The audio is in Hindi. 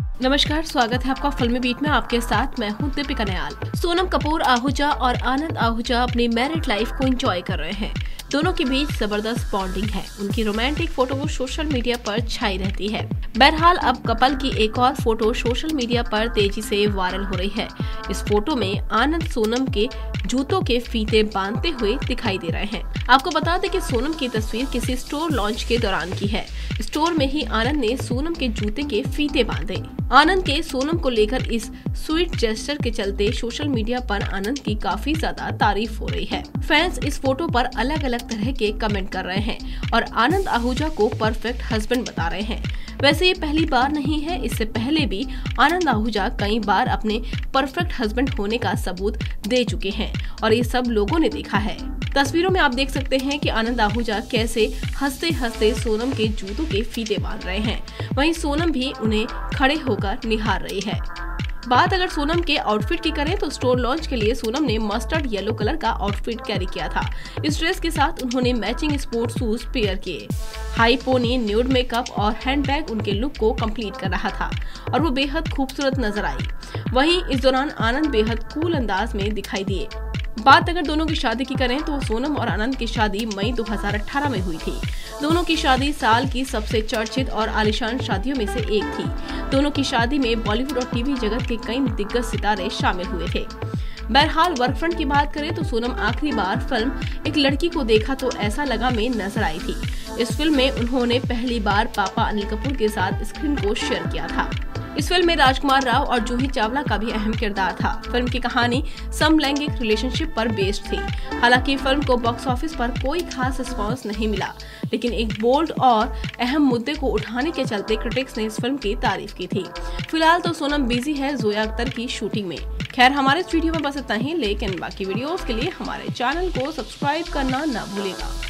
नमस्कार, स्वागत है आपका फिल्मी बीट में आपके साथ। मैं हूँ दीपिका नयाल। सोनम कपूर, आहूजा और आनंद आहूजा अपनी मैरिड लाइफ को एंजॉय कर रहे हैं। दोनों के बीच ज़बरदस्त बॉन्डिंग है। उनकी रोमांटिक फ़ोटो सोशल मीडिया पर छाई रहती है। बहरहाल, अब कपल की एक और फ़ोटो सोशल मीडिया पर तेज़ी से वायरल हो रही है। इस फ़ोटो में आनंद, सोनम के जूतों के फीते बांधते हुए दिखाई दे रहे हैं। आपको बता दें कि सोनम की तस्वीर किसी स्टोर लॉन्च के दौरान की है। स्टोर में ही आनंद ने सोनम के जूते के फीते बांधे। आनंद के सोनम को लेकर इस स्वीट जेस्टर के चलते सोशल मीडिया पर आनंद की काफ़ी ज़्यादा तारीफ़ हो रही है। फैंस इस फ़ोटो पर अलग अलग तरह के कमेंट कर रहे हैं और आनंद आहूजा को परफेक्ट हस्बैंड बता रहे हैं। वैसे ये पहली बार नहीं है, इससे पहले भी आनंद आहूजा कई बार अपने परफेक्ट हस्बैंड होने का सबूत दे चुके हैं और ये सब लोगों ने देखा है। तस्वीरों में आप देख सकते हैं कि आनंद आहूजा कैसे हँसते हँसते सोनम के जूतों के फीते बाँध रहे हैं। वहीं सोनम भी उन्हें खड़े होकर निहार रही है। बात अगर सोनम के आउटफिट की करें तो स्टोर लॉन्च के लिए सोनम ने मस्टर्ड येलो कलर का आउटफिट कैरी किया था। इस ड्रेस के साथ उन्होंने मैचिंग स्पोर्ट शूज़ पेयर किए। हाई पोनी न्यूड मेकअप और हैंडबैग उनके लुक को कंप्लीट कर रहा था और वो बेहद खूबसूरत नज़र आई। वहीं इस दौरान आनंद बेहद कूल अंदाज में दिखाई दिए। बात अगर दोनों की शादी की करें तो सोनम और आनंद की शादी मई 2018 में हुई थी। दोनों की शादी साल की सबसे चर्चित और आलिशान शादियों में से एक थी। दोनों की शादी में बॉलीवुड और टीवी जगत के कई दिग्गज सितारे शामिल हुए थे। बहरहाल वर्क फ्रंट की बात करें तो सोनम आखिरी बार फ़िल्म एक लड़की को देखा तो ऐसा लगा में नज़र आई थी। इस फ़िल्म में उन्होंने पहली बार पापा अनिल कपूर के साथ स्क्रीन को शेयर किया था। इस फ़िल्म में राजकुमार राव और जूही चावला का भी अहम किरदार था। फ़िल्म की कहानी समलैंगिक रिलेशनशिप पर बेस्ड थी। हालाँकि फ़िल्म को बॉक्स ऑफ़िस पर कोई खास रिस्पॉन्स नहीं मिला। लेकिन एक बोल्ड और अहम मुद्दे को उठाने के चलते क्रिटिक्स ने इस फ़िल्म की तारीफ़ की थी। फ़िलहाल तो सोनम बिज़ी है जोया अख्तर की शूटिंग में। खैर, हमारे इस वीडियो में बस इतना ही। लेकिन बाकी वीडियोस के लिए हमारे चैनल को सब्सक्राइब करना न भूलेगा।